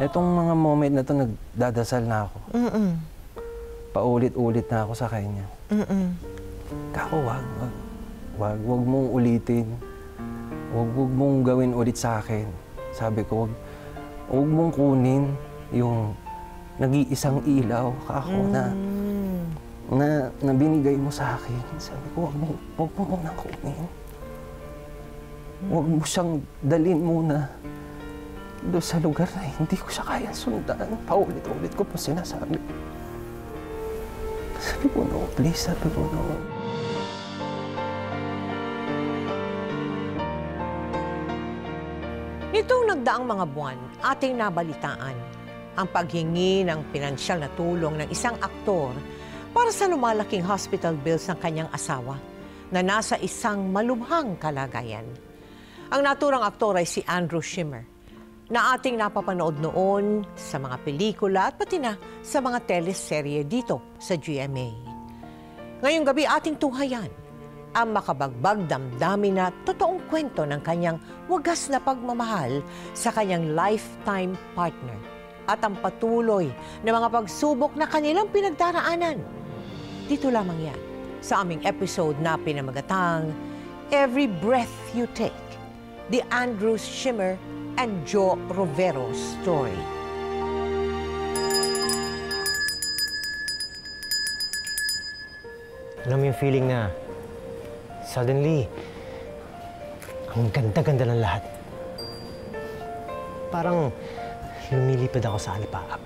Itong mga moment na to, nagdadasal na ako. Mm-mm. Paulit-ulit na ako sa kanya. Mm-mm. Kako, wag, wag. Wag, wag mong ulitin. Wag, wag mong gawin ulit sa akin. Sabi ko, wag, wag mong kunin yung nag-iisang ilaw kako na, Mm. na, na binigay mo sa akin. Sabi ko, wag mo, wag mo munang kunin. Wag mo siyang dalin muna doon sa lugar na hindi ko siya kaya sundan. Paulit-ulit ko pa sinasabi. Sabi ko, no, please, sabi ko, no. Nitong nagdaang mga buwan, ating nabalitaan ang paghingi ng pinansyal na tulong ng isang aktor para sa lumalaking hospital bills ng kanyang asawa na nasa isang malubhang kalagayan. Ang naturang aktor ay si Andrew Schimmer na ating napapanood noon sa mga pelikula at pati na sa mga teleserye dito sa GMA. Ngayong gabi ating tuhayan ang makabagbag damdamin na totoong kwento ng kanyang wagas na pagmamahal sa kanyang lifetime partner at ang patuloy na mga pagsubok na kanilang pinagdaraanan. Dito lamang yan sa aming episode na pinamagatang Every Breath You Take, The Andrew Schimmer and Joe Rovero Story. Alam mo yung feeling na suddenly, ang ganda-ganda ng lahat. Parang lumilipad ako sa alipaap.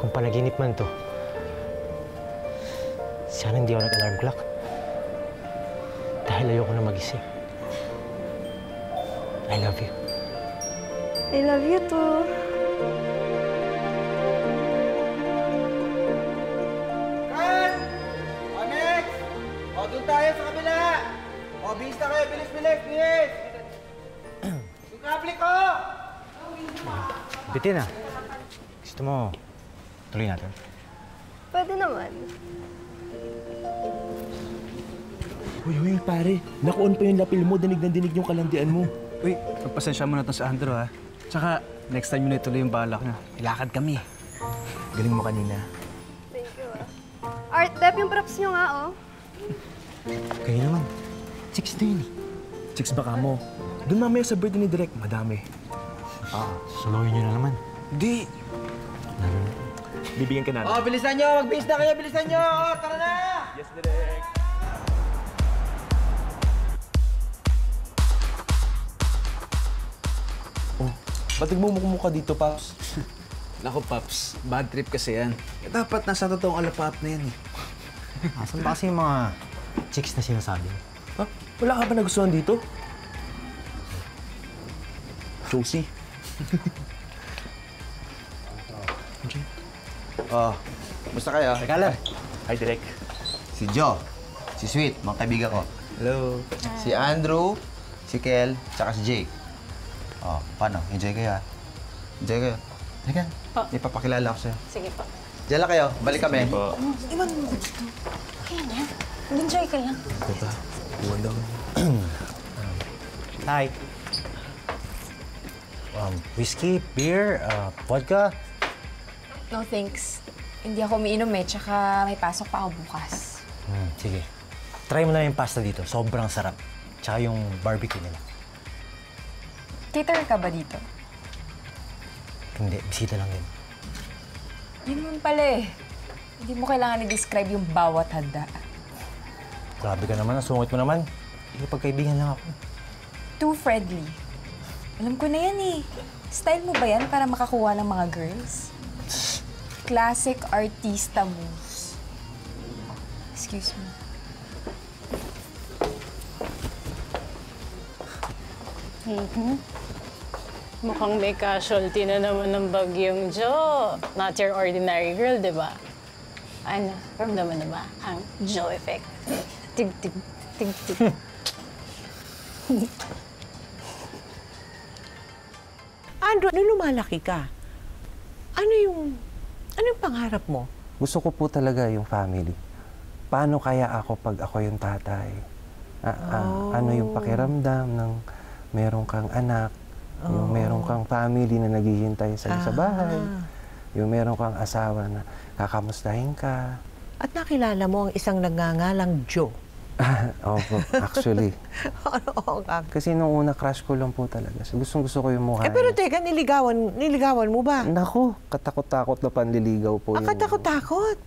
Kung panaginip man to, sana hindi ako nag-alarm clock. Dahil ayoko na magising. I love you. I love you too. Cut! O, next! O, doon tayo sa kabila! O, bilis na kayo! Bilis, bilis, bilis! Yung kable ko! Bitin ah. Gusto mo, tuloy natin. Pwede naman. Uy, uy, pare. Nakuon pa yung lapil mo, dinig na dinig yung kalandian mo. Uy, pagpasensya mo na to sa Andrew, ha? Tsaka, next time yun ituloy yung balak niya. Ilakad kami. Galing mo kanina. Thank you ah. Art Dep, yung props nyo nga oh. Kayo naman. Chicks na yun eh. Chicks baka mo. Doon mamaya sa birthday ni Direk, madami. Ah, suluhin nyo na naman. Di. Bibigyan ka natin. O, bilisan nyo! Magbilis na kayo! Bilisan nyo! O, tara na! Yes, Direk. Ba't nagmumukha dito, Paps? Naku, Paps. Bad trip kasi yan. Eh, dapat nasa totoong alapap na yan, eh. Asan ba kasi yung mga chicks na sinasabi? Ha? Wala ka ba nagustuhan dito? Josie. Oh, musta kayo? Teka lang. Hi, Direk. Si Joe, si Sweet, mga kaibigan ko. Hello. Si Andrew, si Kel, tsaka si Jake. Oh, paano? Enjoy kayo, ha? Enjoy kayo. Teka, ipapakilala ko sa'yo. Sige po. Diyan lang kayo, balik kami. Iwan mo ba dito? Kaya na. Enjoy ka lang. Teka, iwan daw. Hi. Um, whiskey, beer, uh, vodka. No thanks. Hindi ako umiinom eh, tsaka may pasok pa ako bukas. Hmm, sige. Try mo na yung pasta dito. Sobrang sarap. Tsaka yung barbecue nila. Cater ka ba dito? Hindi, bisita lang din. Yun naman pala eh. Hindi mo kailangan i-describe yung bawat handa. Grabe ka naman, ang sungit mo naman. Ikipagkaibigan lang ako. Too friendly. Alam ko na yan eh. Style mo ba yan para makakuha ng mga girls? Classic artista moves. Excuse me. Mukhang may casualty na naman ng bagyong Joe. Not your ordinary girl, di ba? Ano, ramdaman na ba ang Joe effect? Tig, tig, tig, tig. Andrew, nung lumalaki ka, ano yung, ano yung pangarap mo? Gusto ko po talaga yung family. Paano kaya ako pag ako yung tatay? Ah, ah, Ano yung pakiramdam ng meron kang anak, yung meron kang family na naghihintay sa sa bahay, yung meron kang asawa na kakamustahin ka. At nakilala mo ang isang nagngangalang Joe. Opo, actually. Oo nga. Kasi nung una, crush ko lang po talaga. So, gustong gusto ko yung mukha Eh pero teka, niligawan, niligawan mo ba? Naku, katakot-takot na panliligaw po yun. katakot-takot.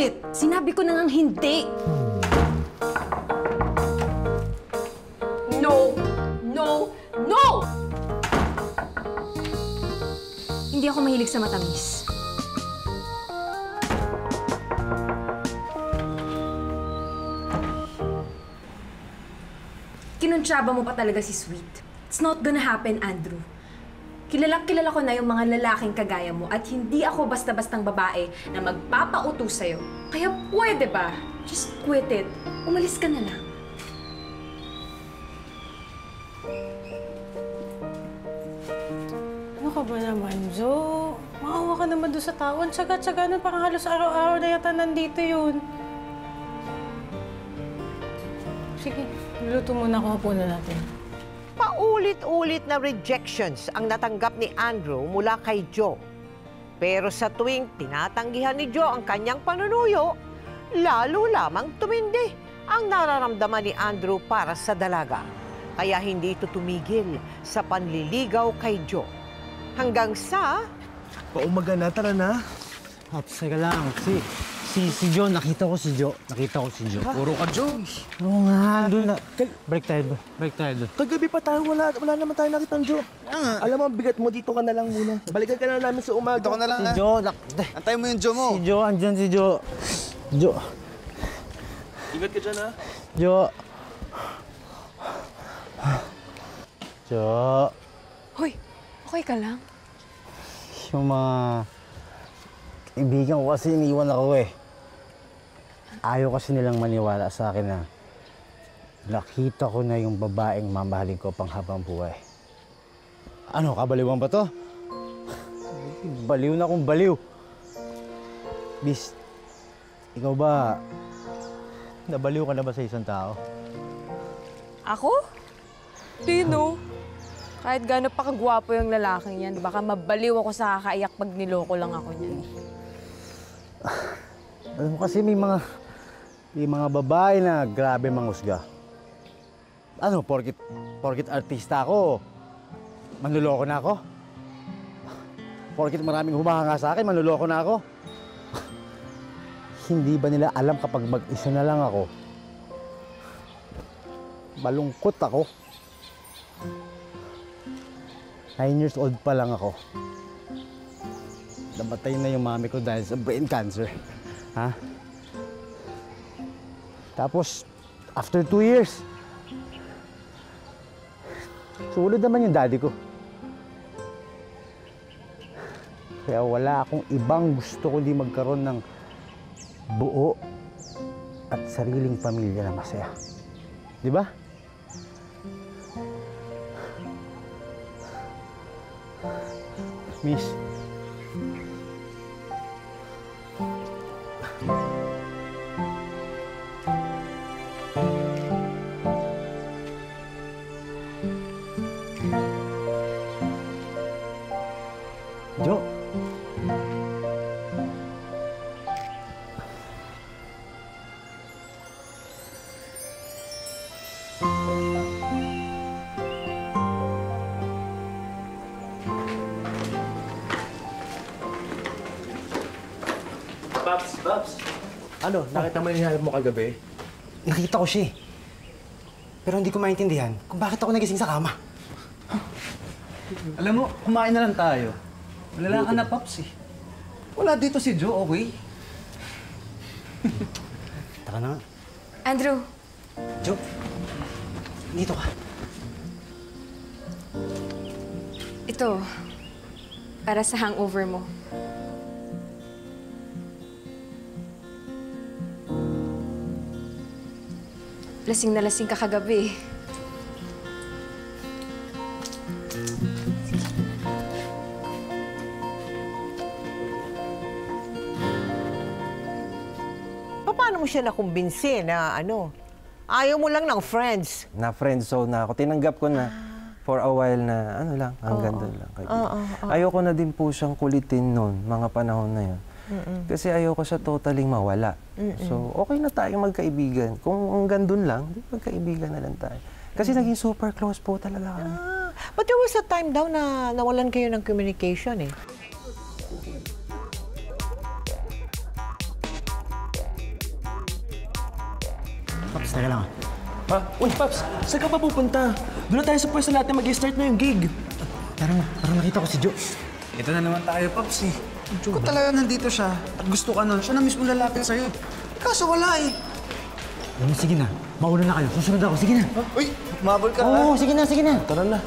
Kulit! Sinabi ko na ngang hindi! No! No! No! Hindi ako mahilig sa matamis. Kinuntsaba mo pa talaga si Sweet. It's not gonna happen, Andrew. Kilalang kilala ko na yung mga lalaking kagaya mo at hindi ako basta-bastang babae na magpapautos sa'yo. Kaya pwede ba? Just quit it. Umalis ka na lang. Ano ka ba naman, Jo? Maawa ka naman doon sa tao. Ang tsaga-tsaga nun, parang halos araw-araw na yata nandito yun. Sige, luto muna ako hapunan natin. Paulit-ulit na rejections ang natanggap ni Andrew mula kay Joe. Pero sa tuwing tinatanggihan ni Joe ang kanyang panunuyo, lalo lamang tumindi ang nararamdaman ni Andrew para sa dalaga. Kaya hindi ito tumigil sa panliligaw kay Joe. Hanggang sa Paumaga na, tara na. Pops, teka lang. Si, si, si Joe, nakita ko si Joe. Nakita ko si Joe. Puro ka, Joe. Oo nga, doon na. Break tayo, break tayo doon. Kagabi pa tayo, wala, wala naman tayo nakita ng Joe. Alam mo, bigat mo, dito ka na lang muna. Balikan ka na namin sa umaga. Dito ka na lang, Si ha? Joe, nak... Antay mo yung Joe mo. Si Joe, andyan si Joe. Joe, Ingat ka dyan, ha? Joe. Joe. Hoy, okay ka lang? Yung mga kaibigan ko kasi iniwan ako eh. Ayaw kasi nilang maniwala sa akin na nakita ko na yung babaeng mamahalin ko pang habang buhay. Ano, kabaliwan ba to? Baliw na akong baliw. Bis, ikaw ba, nabaliw ka na ba sa isang tao? Ako? Tino? Kahit gaano pa kagwapo yung lalaking yan, baka mabaliw ako sa kakaiyak pag niloko lang ako niyan. Alam mo kasi may mga may mga babae na grabe manghusga. Ano, porkit, porkit artista ako, manluloko na ako? Porkit maraming humahanga sa akin, manluloko na ako? Hindi ba nila alam kapag mag-isa na lang ako? Balungkot ako. Nine years old pa lang ako. Namatay na yung mami ko dahil sa brain cancer. Ha? Tapos, after two years, sulit naman yung daddy ko. Kaya wala akong ibang gusto kundi magkaroon ng buo at sariling pamilya na masaya. Di ba? Miss, nakita mo yung hinahanap mo kagabi? Nakita ko siya eh. Pero hindi ko maintindihan kung bakit ako nagising sa kama. Alam mo, kumain na lang tayo. Wala ka na, Pops eh. Wala dito si Joe, okay? Tara na nga. Andrew, Jo, dito ka. ito, para sa hangover mo. Lasing na lasing ka kagabi. siya nakumbinsi na ano, ayaw mo lang ng friends. Na friend zone na ako. Tinanggap ko na for a while na ano lang, hanggang doon lang. kaibigan. Ayoko na din po siyang kulitin noon, mga panahon na yun. Kasi ayoko siya totally mawala. So, okay na tayong magkaibigan. Kung hanggang doon lang, di magkaibigan na lang tayo. Kasi naging super close po talaga kami. Ah, but there was a time daw na nawalan kayo ng communication eh. Paps, teka lang ah. Ha? Uy, Paps, saan ka pa pupunta? Doon na tayo sa pwesto natin mag-start na yung gig. Parang, parang nakita ko si Jo. Ito na naman tayo, Pops eh. Kung talaga nandito siya at gusto ka nun, siya na mismo lalapit sa'yo. Kaso wala eh. Ano, sige na. Mauna na kayo. Susunod ako. Sige na. Uy, mabol ka Oo, sige na, sige na. Tara na.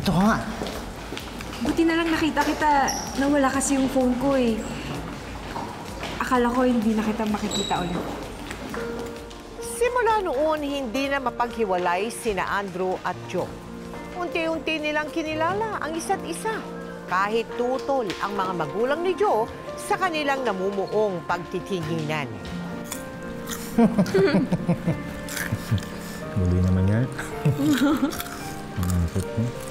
Nandito ka nga. buti na lang nakita kita. Nawala kasi yung phone ko eh. Akala ko hindi na kita makikita ulit. Simula noon, hindi na mapaghiwalay sina Andrew at Joe. Unti-unti nilang kinilala ang isa't isa. Kahit tutol ang mga magulang ni Joe sa kanilang namumuong pagtitinginan. Muli naman yan. Ang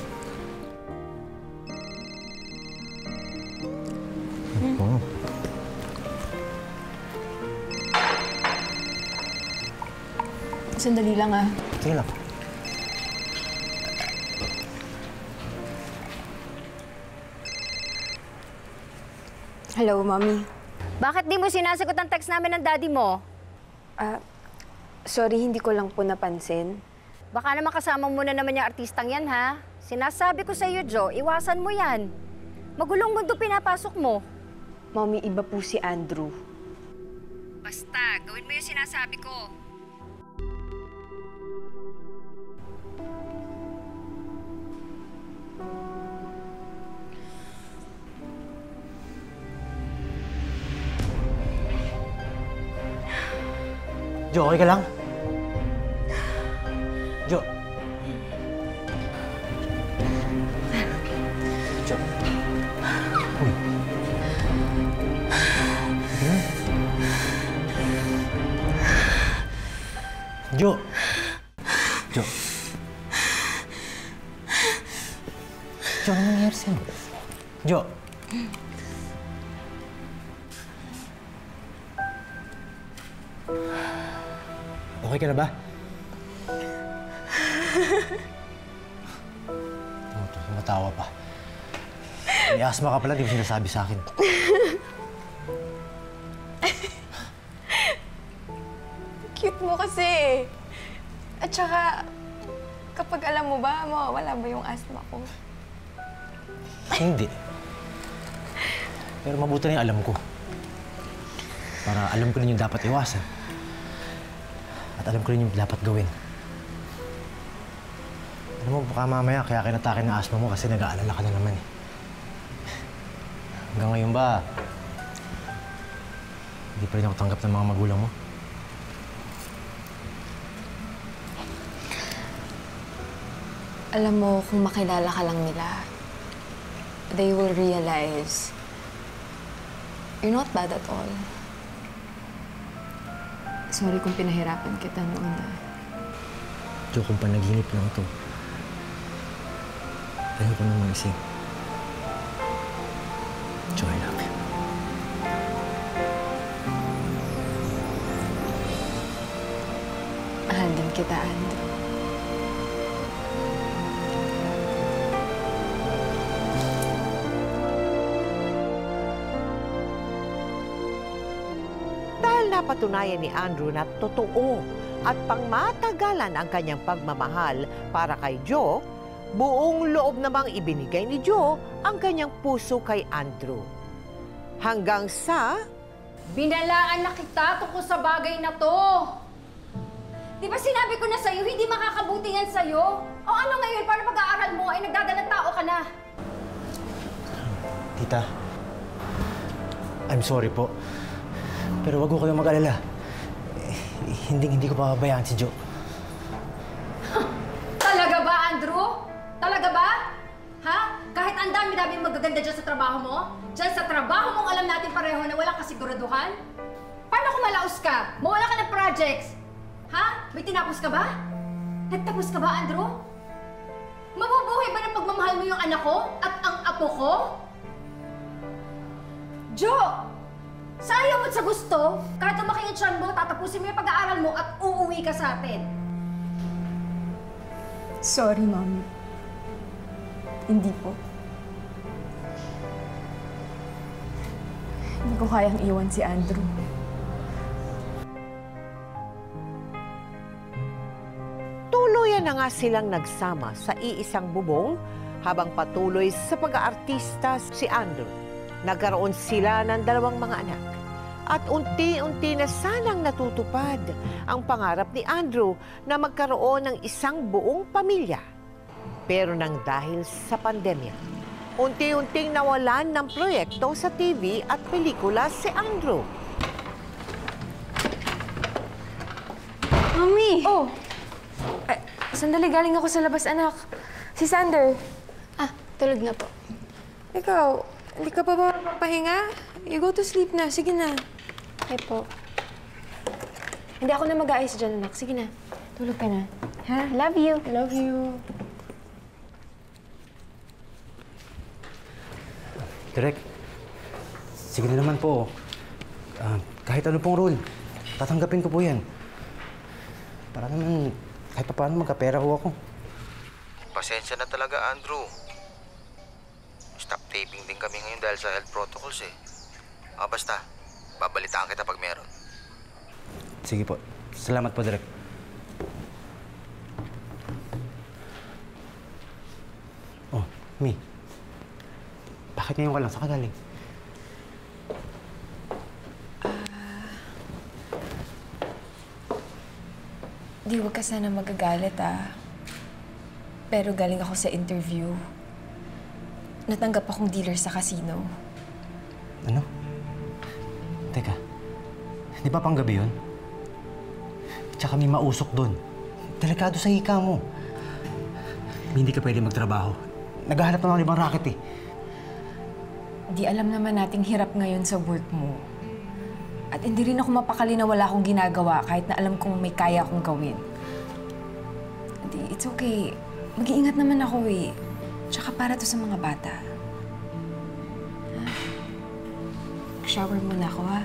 Sandali lang ah. Sige lang. Hello, Mommy. Bakit di mo sinasagot ang text namin ng daddy mo? Ah, sorry, hindi ko lang po napansin. Baka naman kasama mo na naman yung artistang yan, ha? Sinasabi ko sa iyo, Joe, iwasan mo yan. Magulong mundo pinapasok mo. Mommy, iba po si Andrew. Basta, gawin mo yung sinasabi ko. Jo, okay ka lang? Jo. Jo. Uy. Ano? Jo. Jo. Jo, ano nangyari sa'yo? Ka na ba? Tumatawa pa. May asma ka pala, di mo sinasabi sa akin. Cute mo kasi. At saka, kapag alam mo ba, mawawala ba yung asthma ko? Hindi. Pero mabuti na yung alam ko. Para alam ko rin yung dapat iwasan. At alam ko rin yung dapat gawin. Alam mo, baka mamaya kaya kinatake ng asma mo kasi nag-aalala ka na naman eh. Hanggang ngayon ba, hindi pa rin ako tanggap ng mga magulang mo? Alam mo, kung makilala ka lang nila, they will realize you're not bad at all. Sorry kung pinahirapan kita noon ah. Diyo, kung panaginip lang ito, ayaw ko nang magising. Napatunayan ni Andrew na totoo at pangmatagalan ang kanyang pagmamahal para kay Joe, buong loob namang ibinigay ni Joe ang kanyang puso kay Andrew. Hanggang sa Binalaan na kita tungkol sa bagay na to. Di ba sinabi ko na sa'yo, hindi makakabuti yan sa'yo? O ano ngayon, para pag-aaral mo ay nagdadalang tao ka na? Tita, I'm sorry po. Pero wag ko kayong mag-alala. Eh, hindi, hindi ko pababayaan si Joe. Talaga ba, Andrew? Talaga ba? Ha? Kahit ang dami-dami magaganda dyan sa trabaho mo? Dyan sa trabaho mong alam natin pareho na walang kasiguraduhan? Paano kung malaos ka? Mawala ka ng projects? Ha? May tinapos ka ba? Nagtapos ka ba, Andrew? Mabubuhay ba ng pagmamahal mo yung anak ko at ang apo ko? Joe! Sa ayaw mo at sa gusto, kahit lumaki yung tiyan mo, tatapusin mo yung pag-aaral mo at uuwi ka sa atin. Sorry, Mommy. Hindi po. Hindi ko kayang iwan si Andrew. Tuluyan na nga silang nagsama sa iisang bubong habang patuloy sa pag-aartista si Andrew. Nagkaroon sila ng dalawang mga anak. At unti-unti na sanang natutupad ang pangarap ni Andrew na magkaroon ng isang buong pamilya. Pero nang dahil sa pandemya, unti-unting nawalan ng proyekto sa TV at pelikula si Andrew. Mami! Oh! Ay, sandali, galing ako sa labas, anak. Si Sander. Ah, tulog na po. Ikaw, hindi ka pa ba papahinga? You go to sleep na. Sige na. Okay po. Hindi ako na mag-aayos dyan, anak. Sige na. Tulog ka na. Ha? Love you. Love you. Direk, sige na naman po. Ah, kahit ano pong rule, tatanggapin ko po yan. Para naman, kahit pa paano magkapera ho ako. Pasensya na talaga, Andrew. Stop taping din kami ngayon dahil sa health protocols eh. Ah, basta. Babalitaan kita pag meron. Sige po. Salamat po, Direk. Oh, Mi. Bakit ngayon ka lang? Saan ka galing? Di wag ka sana magagalit ah. Pero galing ako sa interview. Natanggap akong dealer sa casino. Ano? Teka, di ba panggabi yun? Tsaka may mausok doon. Delikado sa hika mo. Hindi ka pwede magtrabaho. Naghahanap na ng ibang racket eh. Di alam naman nating hirap ngayon sa work mo. At hindi rin ako mapakali na wala akong ginagawa kahit na alam kong may kaya akong gawin. Di, it's okay. Mag-iingat naman ako eh. Tsaka para to sa mga bata. Ha? Shower muna ako ha.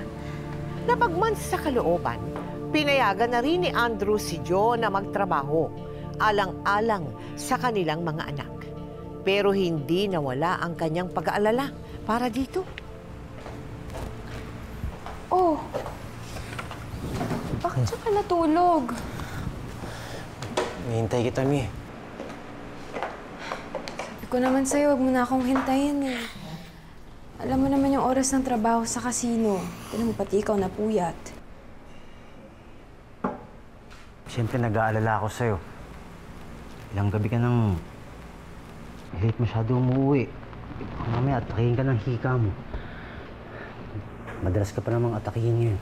Napagman sa kalooban, pinayagan na rin ni Andrew si Joe na magtrabaho, alang-alang sa kanilang mga anak. Pero hindi nawala ang kanyang pag-aalala para dito. Oh! Bakit siya ka natulog? Hihintay kita, Mi. Ko naman sa'yo, huwag mo na akong hintayin eh. Alam mo naman yung oras ng trabaho sa kasino. Alam mo, pati ikaw napuyat. Siyempre, nag-aalala ako sa'yo. Ilang gabi ka nang late masyado umuwi. Mamaya, atakihin ka ng hika mo. Madalas ka pa namang atakihin ngayon.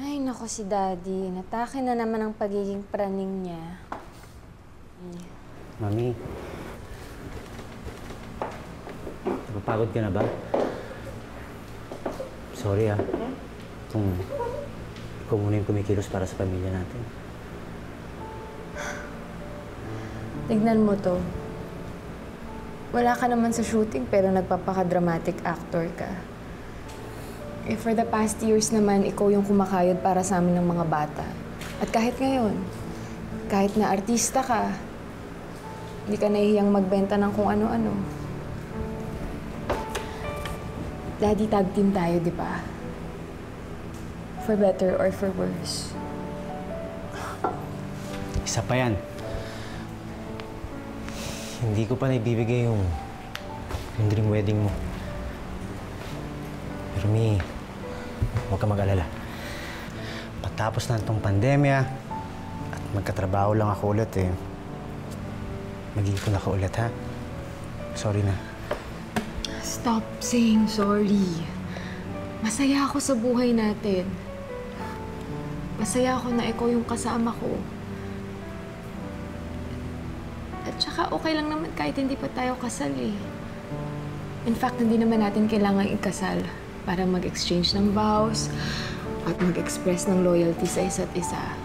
Ay, nako si Daddy. Natake na naman ang pagiging praning niya. Mami, napapagod ka na ba? Sorry ah. Kung ikaw muna yung kumikilos para sa pamilya natin. Tignan mo to. Wala ka naman sa shooting pero nagpapaka-dramatic actor ka. Eh, for the past years naman, ikaw yung kumakayod para sa amin ng mga bata. At kahit ngayon, kahit na artista ka, hindi ka nahihiyang magbenta ng kung ano-ano. Daddy, tag team tayo, di ba? For better or for worse. Isa pa yan. Hindi ko pa naibibigay yung, yung dream wedding mo. Pero Mi, huwag ka mag-alala. matapos na itong pandemya at magkatrabaho lang ako ulit eh, mag-iipon ako ulit ha. Sorry na. Stop saying sorry. Masaya ako sa buhay natin. Masaya ako na ikaw yung kasama ko. At saka okay lang naman kahit hindi pa tayo kasal eh. In fact, hindi naman natin kailangan ikasal para mag-exchange ng vows at mag-express ng loyalty sa isa't isa.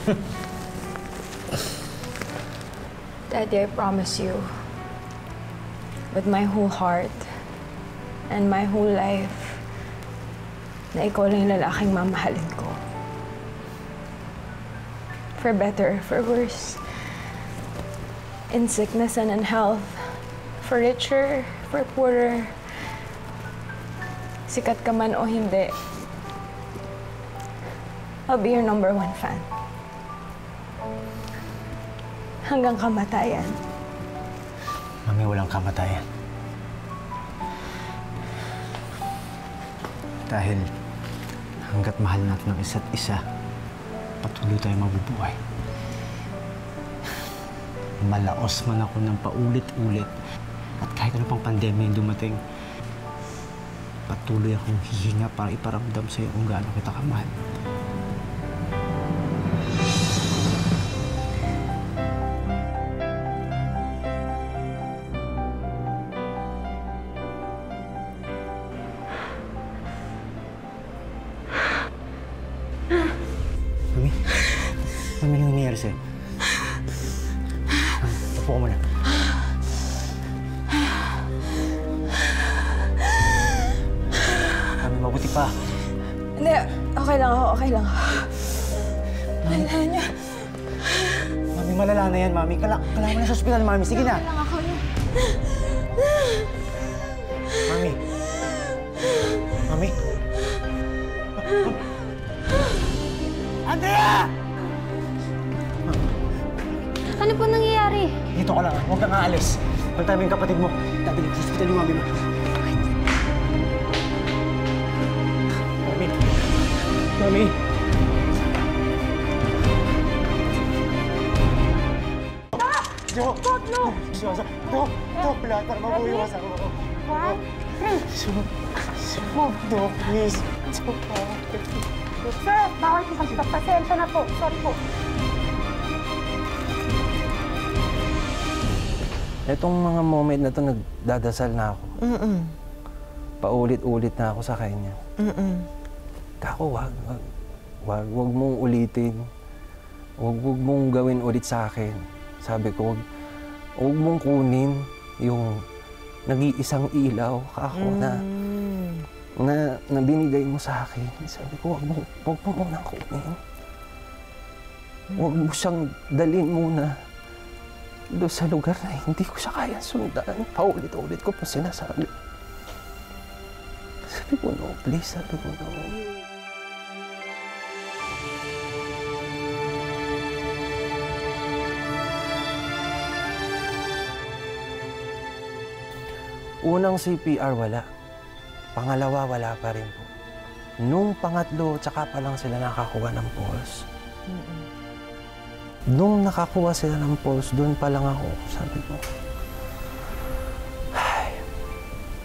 Daddy, I promise you, with my whole heart and my whole life, na ikaw lang yung lalaking mamahalin ko. For better, for worse. In sickness and in health. For richer, for poorer. Sikat ka man o hindi. I'll be your number one fan. Hanggang kamatayan. Mami, walang kamatayan. Dahil hanggat mahal natin ang isa't isa, patuloy tayong mabubuhay. Malaos man ako ng paulit-ulit at kahit ano pang pandemya yung dumating, patuloy akong hihinga para iparamdam sa iyo kung gaano kita kamahal. Pa. Hindi, okay lang ako, okay lang ako. Kailangan niya. Mami, malala na yan, Mami. Kala kailangan mo na sa ospital, Mami. Sige na. Kailangan ako. Mami. Mami. Andrea! Ano po nangyayari? Dito ka lang, huwag kang aalis. Pantay mo yung kapatid mo. Dadali ko sa ospital yung mami mo. Mami. Dok! Dok, no! Dok, Dok, Dok, lahat para mabuhiwas ako. What? Dok, Dok, Dok, please. Dok, Sir, bawal po kasi Pasensya na po. Sorry po. Itong mga moment na to nagdadasal na ako. Mm-mm. Paulit-ulit na ako sa kanya. Mm-mm. Kako, wag, wag, wag, wag mong ulitin. Wag, wag mong gawin ulit sa akin. Sabi ko, wag, wag mong kunin yung nag-iisang ilaw, kako, na, na, na binigay mo sa akin. Sabi ko, wag mo, wag mo munang kunin. Wag mo siyang dalhin muna doon sa lugar na hindi ko siya kaya sundan. Paulit-ulit ko pa sinasabi. Sabi ko, no, please, sabi ko, no. Unang CPR, wala. Pangalawa, wala pa rin po. Nung pangatlo, tsaka pa lang sila nakakuha ng pulse. Nung nakakuha sila ng pulse, doon pa lang ako. Sabi ko, "Ay,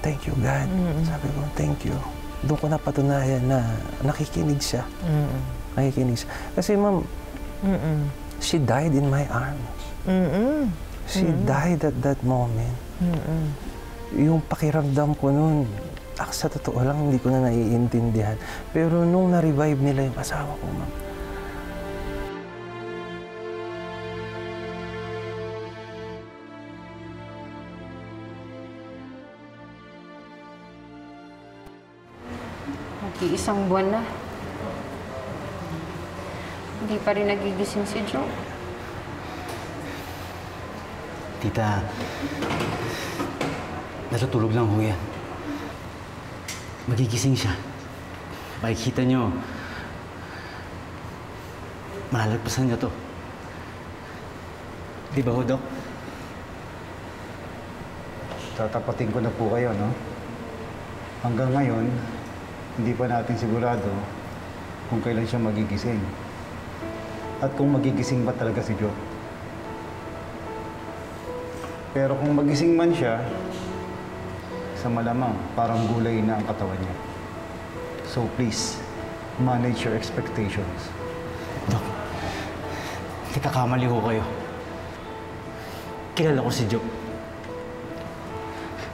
thank you God. Sabi ko, thank you. Doon ko napatunayan na nakikinig siya. Nakikinig siya. Kasi ma'am, she died in my arms. She died at that moment. Yung pakiramdam ko noon, ah, sa totoo lang, hindi ko na naiintindihan. Pero nung na-revive nila yung asawa ko, ma'am, Mag-iisang buwan na. Hindi pa rin nagigising si Joe. Tita, natutulog lang ho yan. magigising siya. Makikita nyo, malalagpasan niya to. Di ba ho, Dok? Tatapatin ko na po kayo, no? Hanggang ngayon, hindi pa natin sigurado kung kailan siya magigising. At kung magigising ba talaga si Joe. Pero kung magising man siya, sa malamang, parang gulay na ang katawan niya. So please, manage your expectations. Hindi kakamali ho kayo. Kilala ko si Joe.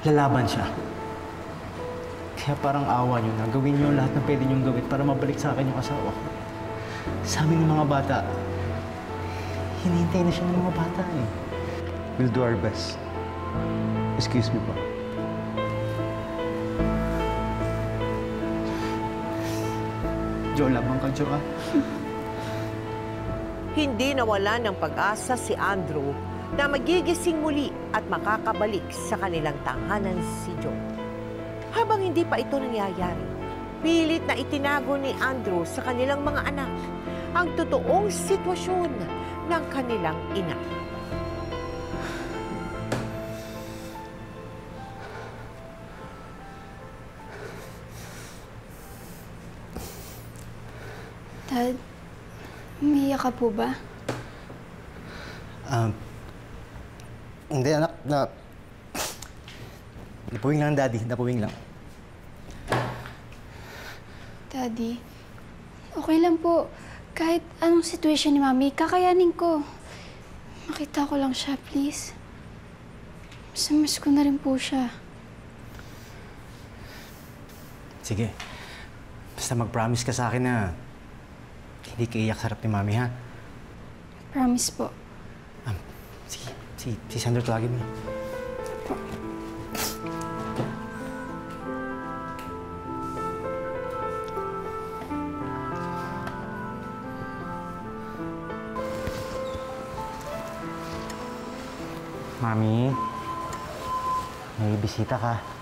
Lalaban siya. Kaya parang awa niyo na gawin niyo lahat ng pwede niyong gawin para mabalik sa akin yung asawa ko. Sa amin ng mga bata, hinihintay na siya ng mga bata eh. We'll do our best. Excuse me po. Joe, labang ka, ah. Hindi nawala ng pag-asa si Andrew na magigising muli at makakabalik sa kanilang tahanan si Joe. Habang hindi pa ito nangyayari, pilit na itinago ni Andrew sa kanilang mga anak ang totoong sitwasyon ng kanilang ina. Umiiyak ka po ba? Um, hindi, anak. Na, napuwing lang, Daddy. Napuwing lang. Daddy, okay lang po. Kahit anong situation ni Mami, kakayanin ko. Makita ko lang siya, please. Miss ko na rin po siya. Sige. Basta mag-promise ka sa akin na hindi ka iyak sa harap ni Mami, ha? Promise po. Si, si Sandro, tawagin mo. Mami, may bisita ka.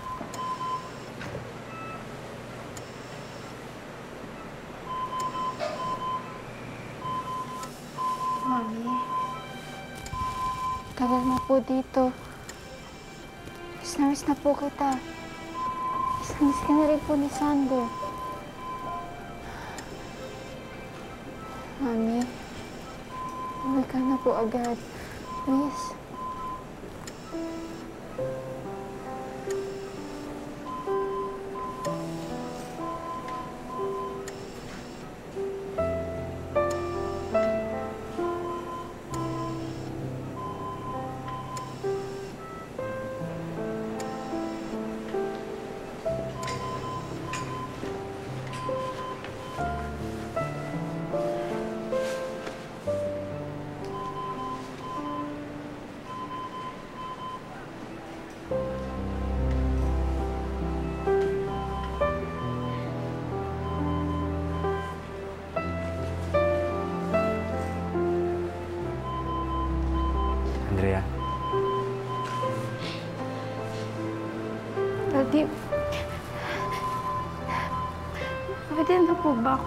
Po dito. Miss na miss na po kita. Miss miss ka na rin po ni Sander. Mami, uwi ka na po agad. Please.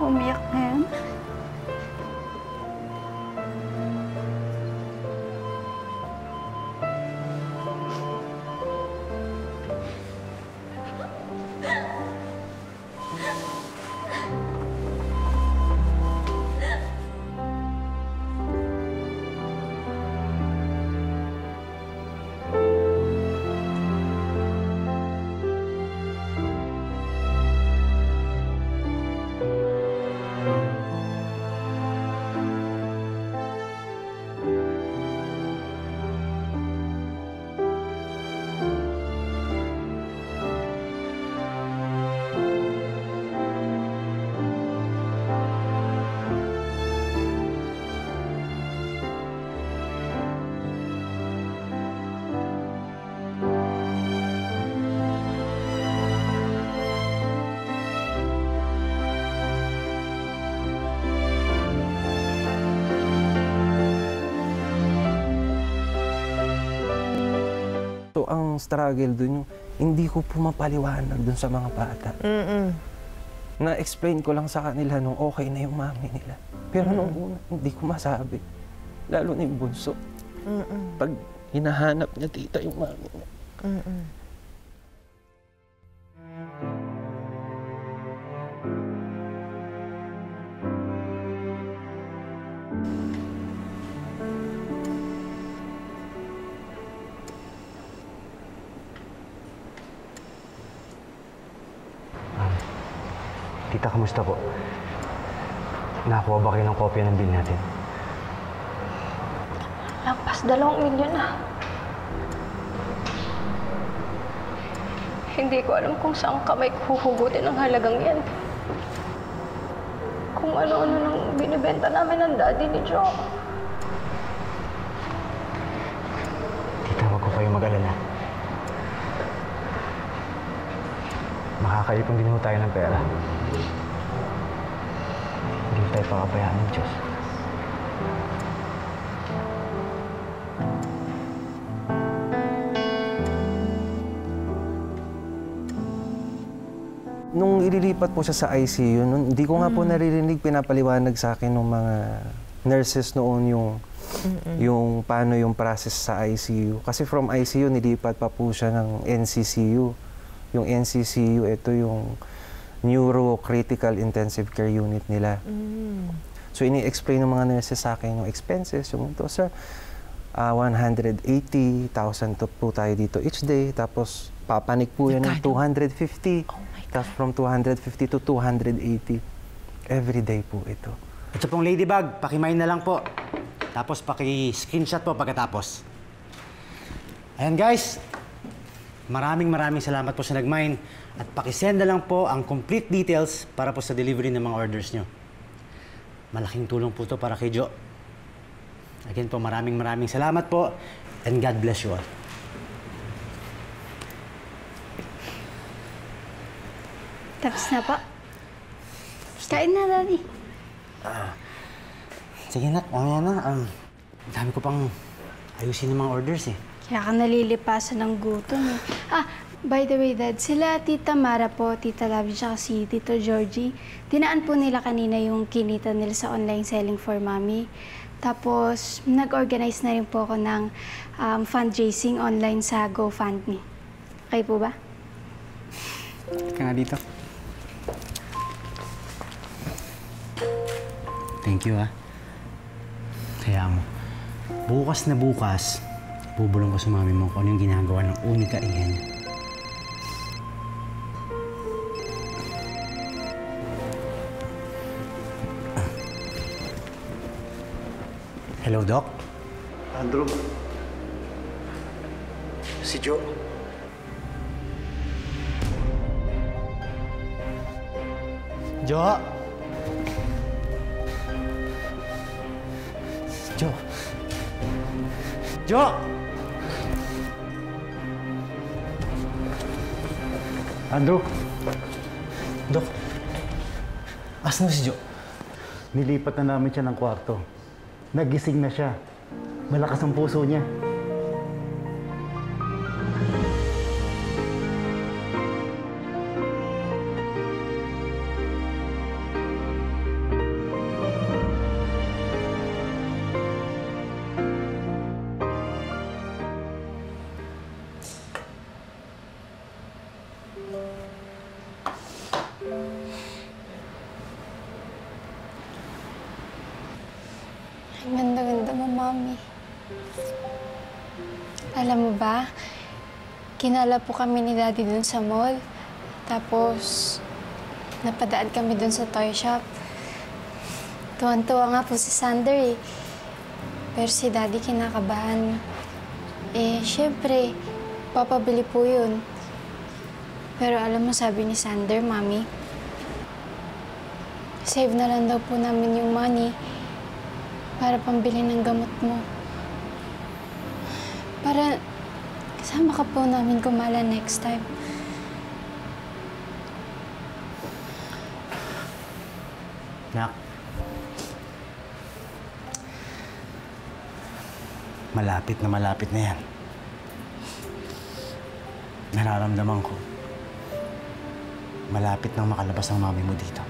Po ba So, ang struggle dun, yung hindi ko po mapaliwanag dun sa mga bata. Na-explain ko lang sa kanila nung okay na yung mami nila. Pero nung una, hindi ko masabi. Lalo na yung bunso. Pag hinahanap niya tita yung mami niya. Tita, kamusta po? Nakakuha ba kayo ng kopya ng bill natin? Lampas dalawang milyon na. Hindi ko alam kung saan kamay huhugutin ang halagang yan. Kung ano-ano nang binibenta namin ng daddy ni Joe. Tita, huwag ko kayo mag-alala. Makakaipon din ho tayo ng pera. Pakabayaan ng Diyos. Nung ililipat po siya sa ICU, nun, hindi ko nga po naririnig pinapaliwanag sa akin ng mga nurses noon yung yung paano yung process sa ICU. Kasi from ICU, nilipat pa po siya ng NCCU. Yung NCCU, ito yung Neuro Critical Intensive Care Unit nila. So, ini-explain ng mga nurses sa akin yung expenses, yung ito, sir, ah, 180,000 to po tayo dito each day. Tapos, papanik po yan ng 250. Tapos, from 250 to 280. Every day po ito. Ito pong ladybug, pakimain na lang po. Tapos paki-screenshot po pagkatapos. Ayan guys, maraming maraming salamat po sa nagmine at pakisend na lang po ang complete details para po sa delivery ng mga orders nyo. Malaking tulong po to para kay Jo. Again po, maraming maraming salamat po and God bless you all. Tapos na po. Kain na, daddy. Ah, sige nak, mamaya na. Um, dami ko pang ayusin ng mga orders eh. Kaya ka nalilipasan ng gutom eh. Ah, by the way, Dad, sila Tita Mara po, Tita Lavi, tsaka si Tito Georgie, dinaan po nila kanina yung kinita nila sa online selling for Mommy. Tapos, nag-organize na rin po ako ng um, fundraising online sa GoFundMe. Okay po ba? Teka nga dito. Thank you, ha. Kaya mo, bukas na bukas, bubulong ko sa mami mo kung ano yung ginagawa ng unika iyan. Hello, Doc? Andrew, si Joe. Jo! Jo! Jo! Andrew, Dok, asan na si Jo? nilipat na namin siya ng kwarto. Nagising na siya. Malakas ang puso niya. Kinala po kami ni Daddy dun sa mall. Tapos, napadaan kami dun sa toy shop. Tuwan-tuwa nga po si Sander eh. Pero si Daddy kinakabahan. Eh, syempre, papabili po yun. Pero alam mo, sabi ni Sander, Mami, save na lang daw po namin yung money para pambili ng gamot mo. Para kasama ka po namin kumala next time. Nak. Malapit na malapit na yan. nararamdaman ko, malapit nang makalabas ang mami mo dito.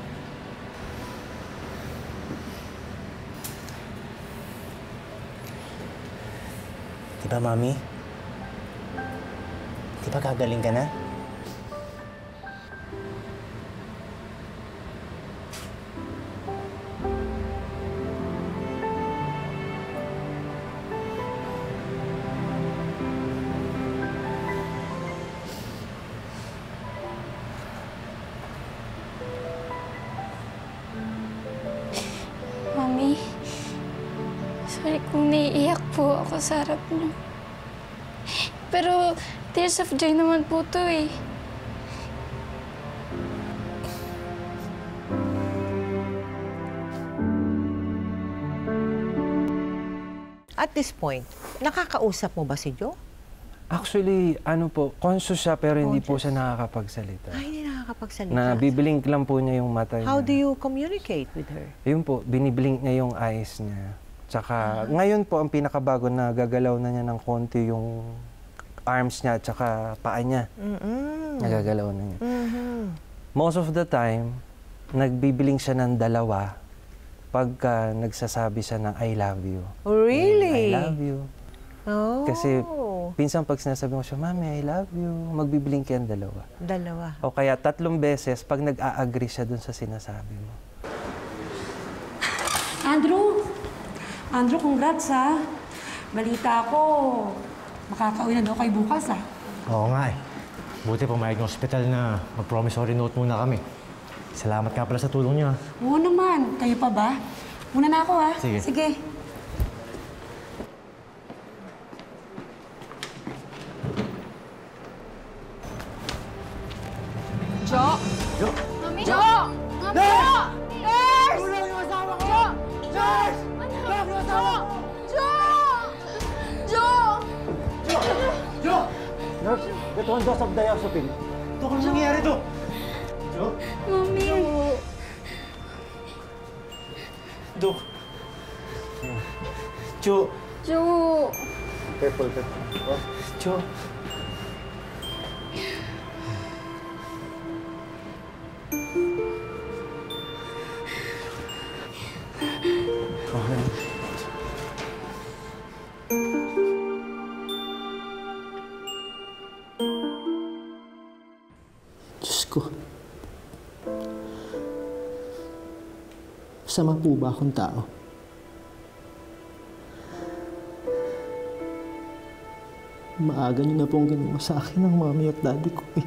Di ba, mami? Gagaling ka na? Tears of joy naman po to eh. At this point, nakakausap mo ba si Joe? Actually, ano po, conscious siya pero hindi po siya nakakapagsalita. Ay, hindi nakakapagsalita. Na biblink lang po niya yung mata How niya. do you communicate with her? Yun po, biniblink niya yung eyes niya. Tsaka, ngayon po, ang pinakabago na gagalaw na niya ng konti yung arms niya at tsaka paa niya. Mm-mm. Nagagalaw na niya. Mhm. Most of the time, nagbiblink siya ng dalawa pagka nagsasabi siya ng I love you. Really? I love you. Oh. Kasi pinsan pag sinasabi ko siya, Mami, I love you, magbiblink yan dalawa. Dalawa. O kaya tatlong beses pag nag-a-agree siya dun sa sinasabi mo. Andrew! Andrew, congrats ha. Balita ko, makakauwi na daw kayo bukas ha. Oo nga eh. Buti pumayag ng ospital na mag-promissory note muna kami. Salamat nga pala sa tulong niyo. ah. Oo naman, kayo pa ba? Muna na ako ha. Sige. Sige. Tuan Jo sa Dayaw sa pin. Ito ang nangyayari to. Jo? Mami. Jo. Chu, Chu, Jo. Careful, careful. Jo. Ko. Masama po ba akong tao? Maaga niyo na pong ginawa sa akin ng mami at daddy ko eh.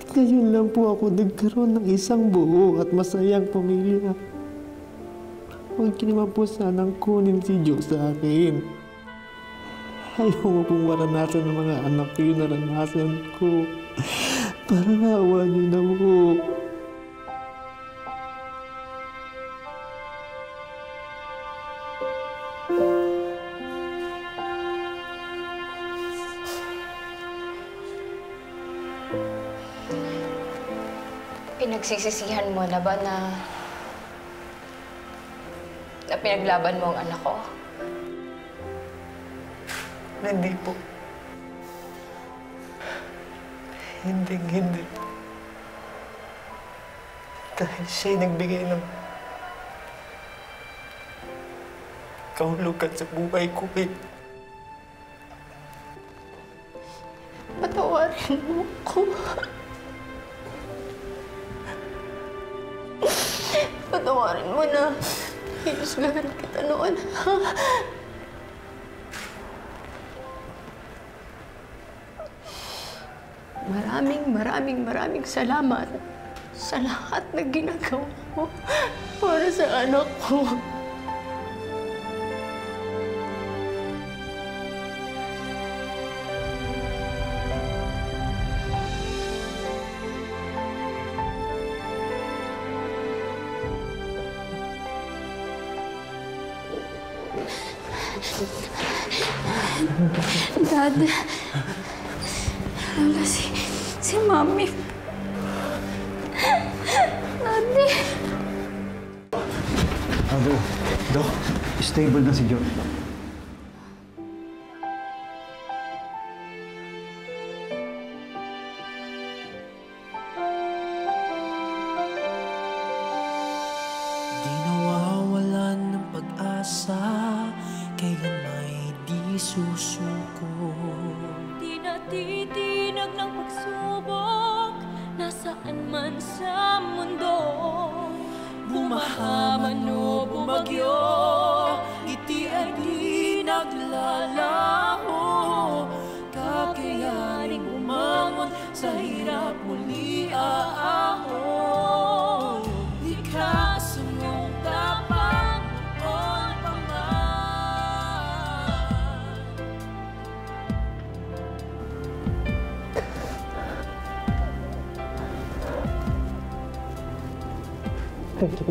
At ngayon lang po ako nagkaroon ng isang buo at masayang pamilya. Huwag niyo naman po sanang kunin si Joe sa akin. Ayaw mo pong maranasan ng mga anak ko yung naranasan ko. Parang awa niyo na po. Pinagsisisihan mo na ba na... na pinaglaban mo ang anak ko? Hindi po. Hindi, hindi. Dahil siya'y nagbigay ng kahulugan sa buhay ko eh. Patawarin mo ko. Patawarin mo na. Hinusgahan kita noon, ha? Maraming, maraming, maraming salamat sa lahat na ginagawa mo para sa anak ko. Dad.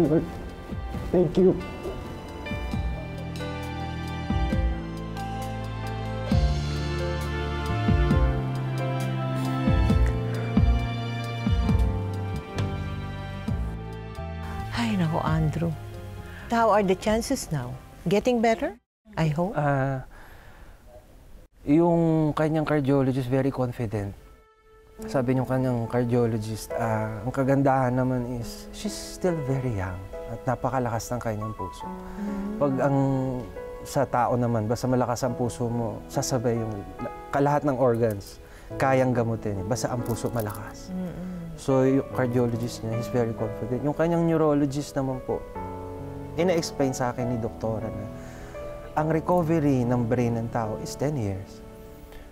Lord. Thank you. Ay, nako, Andrew. How are the chances now? Getting better? I hope. Ah, yung kanyang cardiologist very confident. Sabi yung kanyang cardiologist, ah, ang kagandahan naman is she's still very young at napakalakas ng kanyang puso. Pag ang sa tao naman, basta malakas ang puso mo, sasabay yung la- kalahat ng organs, kayang gamutin. Basta ang puso malakas. So, yung cardiologist niya, he's very confident. Yung kanyang neurologist naman po, ina-explain sa akin ni doktora na ang recovery ng brain ng tao is 10 years.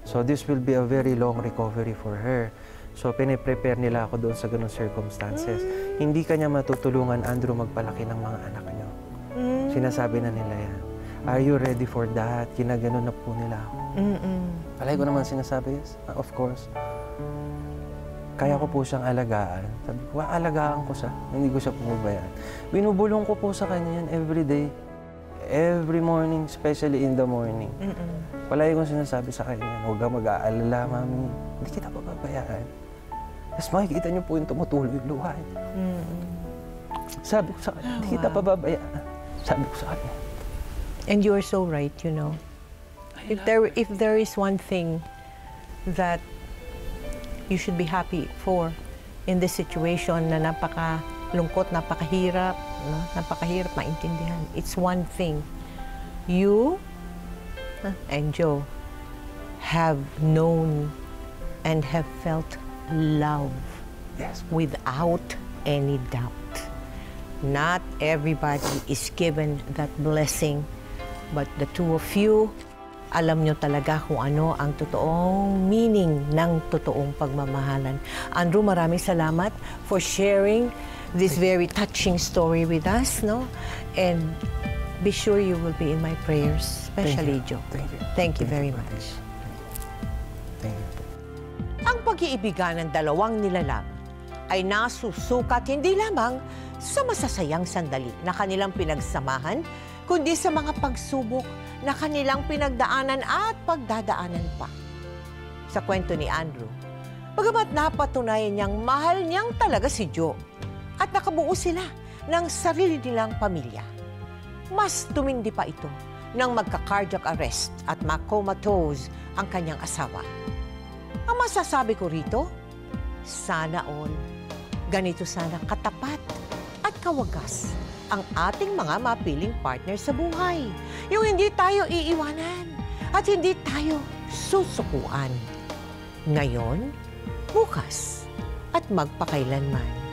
So, this will be a very long recovery for her. So, piniprepare nila ako doon sa ganong circumstances. Hindi kanya matutulungan, Andrew, magpalaki ng mga anak niyo. Sinasabi na nila yan. Are you ready for that? Kinaganon na po nila ako. Mm-mm. Palagi ko naman sinasabi, yes, of course. Kaya ko po siyang alagaan. Sabi ko, "Ah, alagaan ko siya. Hindi ko siya pumubayaan. Binubulong ko po sa kanya yan every day. Every morning, especially in the morning. Mm-mm. Palagi kong sinasabi sa kanya, huwag kang mag-aalala, mami. Hindi kita pababayaan. Tapos makikita niyo po yung tumutuloy yung luha. eh. Mm-mm. Sabi ko sa kanya, hindi kita pababayaan. Sabi ko sa kanya. And you're so right, you know. If there if there is one thing that you should be happy for in this situation na napaka lungkot, napakahirap, no? napakahirap maintindihan. It's one thing. You and Joe have known and have felt love yes. without any doubt. Not everybody is given that blessing, but the two of you, alam nyo talaga kung ano ang totoong meaning ng totoong pagmamahalan. Andrew, maraming salamat for sharing this very touching story with us, no? And be sure you will be in my prayers, especially Joe. Thank you. Thank you very much. Thank you. Ang pag-iibigan ng dalawang nilalang ay nasusukat hindi lamang sa masasayang sandali na kanilang pinagsamahan, kundi sa mga pagsubok na kanilang pinagdaanan at pagdadaanan pa. Sa kwento ni Andrew, bagamat napatunayan niyang mahal niyang talaga si Joe at nakabuo sila ng sarili nilang pamilya. Mas tumindi pa ito nang magka-cardiac arrest at makomatose ang kanyang asawa. Ang masasabi ko rito, sana all, ganito sana katapat at kawagas ang ating mga mapiling partner sa buhay. Yung hindi tayo iiwanan at hindi tayo susukuan. Ngayon, bukas, at magpakailanman.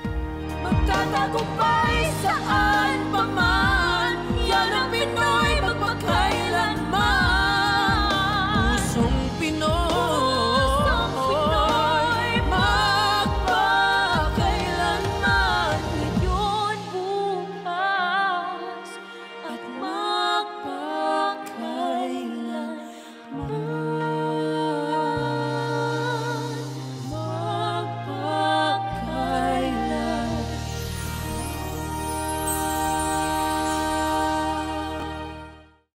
Magtatagumpay saan pa man Yan ang Pinoy magpagkaya